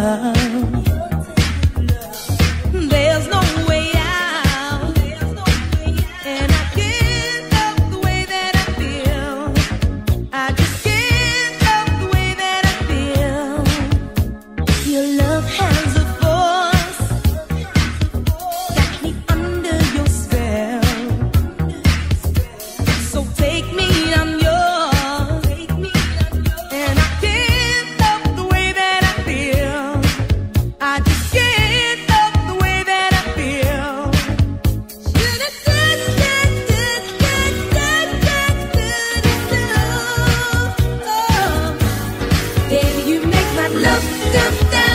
love. dum dum dum.